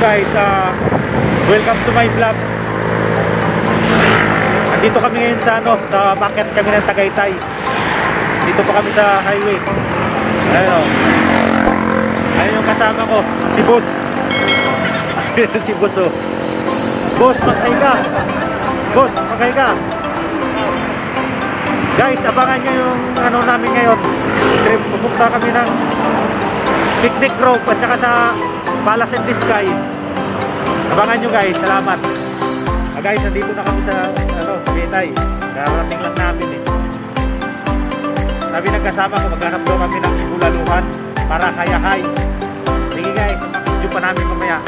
guys, ah, welcome to my vlog. Nandito kami ngayon sa ano, sa market kami ng Tagaytay. Dito pa kami sa highway. Ayun o. Ayun yung kasama ko, si Boss. si Boss o. Boss, magkay ka. Boss, magkay ka. Guys, abangan nyo yung ano namin ngayon. Pupunta kami ng picnic grove at saka sa Palace in the Sky. Abangan nyo guys, salamat. Ah, guys, nandito na kami sa ano, Tagaytay. Darating lang namin eh. Sabi ng kasama ko, maghanap daw kami ng bulaluhan para kayahay. Sige guys, video pa namin mamaya.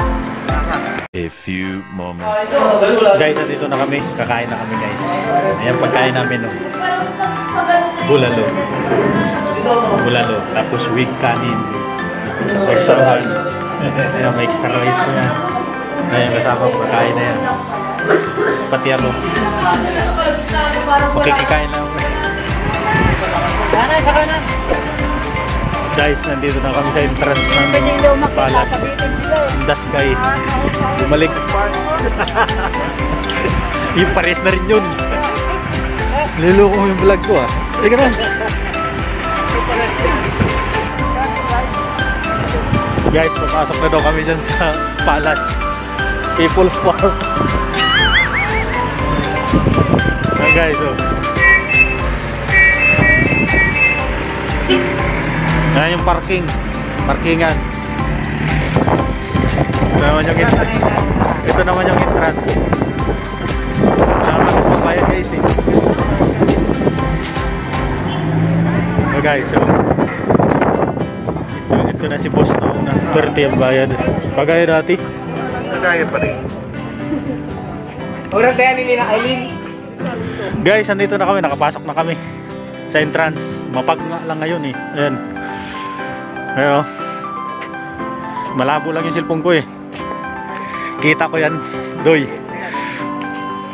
A few moments. Guys, nandito na kami. Kakain na kami guys. Ayan pagkain namin. No. Bulalo. Bulalo. Tapos wig kanin. Extra rice. Ayan, may extra rice ko yan. Ayan, kasama ko. Kakain na yan. Pati ano. Makikikain lang. Kanan, sa kanan. Guys, nandito na kami sa entrance ng Palace. The sky. Bumalik. yung pares na rin yun. Niloko mo yung vlog ko ah. Sige na. Guys, papasok na daw kami dyan sa Palace. People's Park. Ayan guys, oh. Yan yung parking. Parkingan. Ito naman yung entrance. Ito naman yung entrance. Tama ko papayag guys eh. Guys, so ito, ito na si boss na. 30 ang bayad. Pagaya dati. Kaya pa rin. Urang tayo ni Nina Eileen. Guys, andito na kami. Nakapasok na kami. Sa entrance. Mapag nga lang ngayon eh. Ayan. Ayo. Malabo lang yung cellphone ko eh. Kita ko yan. Doy.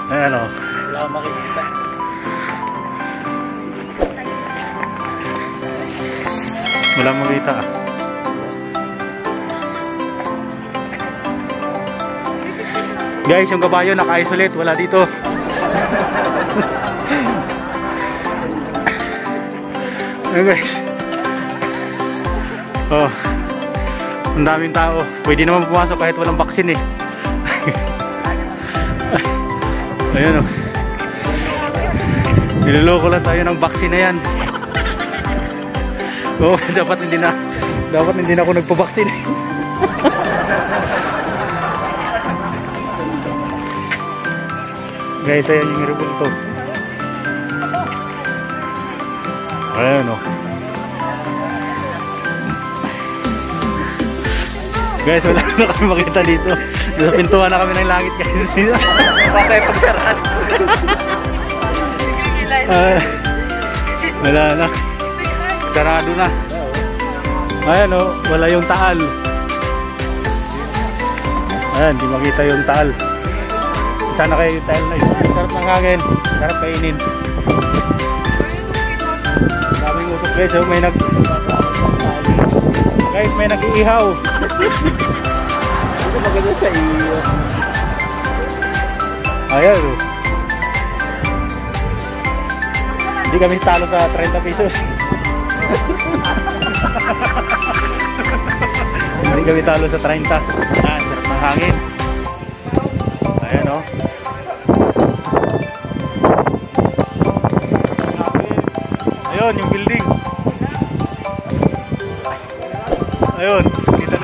Ayan o. Wala akong makikita. Wala makita ah. Guys, yung kabayo naka-isolate, wala dito. Ayan guys. Oh. Ang daming tao. Pwede naman pumasok kahit walang vaccine eh. Ayun oh. Niloloko lang tayo ng vaccine na yan. Oo, dapat hindi na dapat hindi na ako nagpa-vaccine. Guys, ayan yung rebulto. Ayan o. Guys, wala na kami makita dito. Sa pintuan na kami ng langit guys. Patay pagsarat. Ah, wala na. Sarado na. Ayan o, wala yung taal. Ayan, di makita yung taal. Sana kayo yung taal na yun. Sarap ng hangin. Sarap kainin. Daming usok guys, oh, may nag... Guys, may nag-iihaw. Ito maganda sa iyo. Ayan. Hindi kami talo sa 30 pesos. Hindi kami talo sa 30. Ayan, sarap ng hangin. Ayan o. Ayun, yung building. Ayun, kita